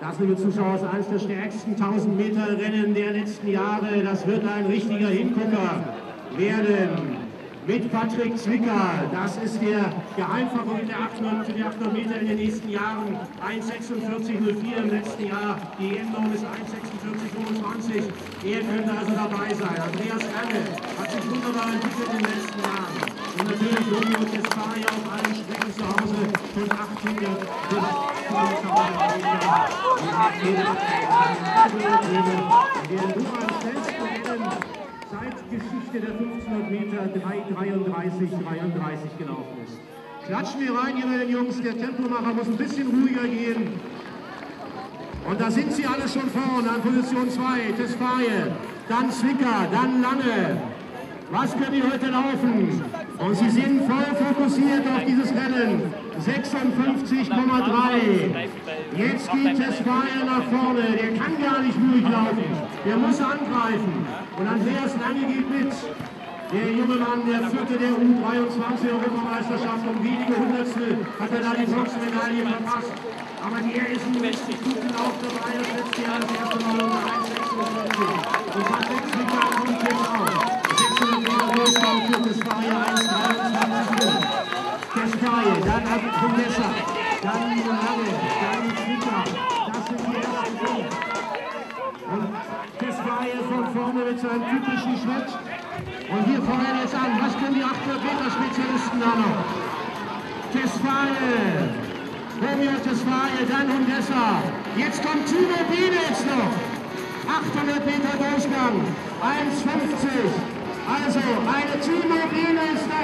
Das, liebe Zuschauer, ist eines der stärksten 1000 Meter Rennen der letzten Jahre. Das wird ein richtiger Hingucker werden mit Patrick Zwicker. Das ist der Geheimfavorit der 800, für die 800 Meter in den nächsten Jahren. 1,46,04 im letzten Jahr. Die Endung ist 1,46,25. Er könnte also dabei sein. Andreas Lange hat sich wunderbar entwickelt in den letzten Jahren. Und natürlich Romeo Testari auf allen Strecken zu Hause von 800 bis 5000 Meter. Schnellsten Rennen Zeitgeschichte der 1500 Meter 3,33, 33 gelaufen ist. Klatschen wir rein hier bei den Jungs, der Tempomacher muss ein bisschen ruhiger gehen. Und da sind sie alle schon vorne an Position 2, Tesfaye, dann Zwicker, dann Lange. Was können die heute laufen? Und sie sind voll fokussiert auf dieses Rennen. 56,3. Jetzt geht Tesfaye nach vorne. Der kann gar nicht ruhig laufen. Der muss angreifen. Und Andreas Lange geht mit. Der junge Mann, der vierte der U23-Europameisterschaft, um wenige Hundertstel hat er da die Bronzemedaille verpasst. Aber der ist ein richtig guten Lauf dabei. Das letzte Jahr das erste Mal unter 1,46. Dann hat Kundessa, dann Lange, dann Zwicker. Das sind die ersten fünf. Und Tesfaye von vorne mit seinem typischen Schritt. Und wir feuern jetzt an. Was können die 800 Meter Spezialisten da noch? Tesfaye, Romeo Tesfaye, dann Hundessa. Jetzt kommt Timo Bienitz noch. 800 Meter Durchgang, 1,50. Also eine Timo Bienitz da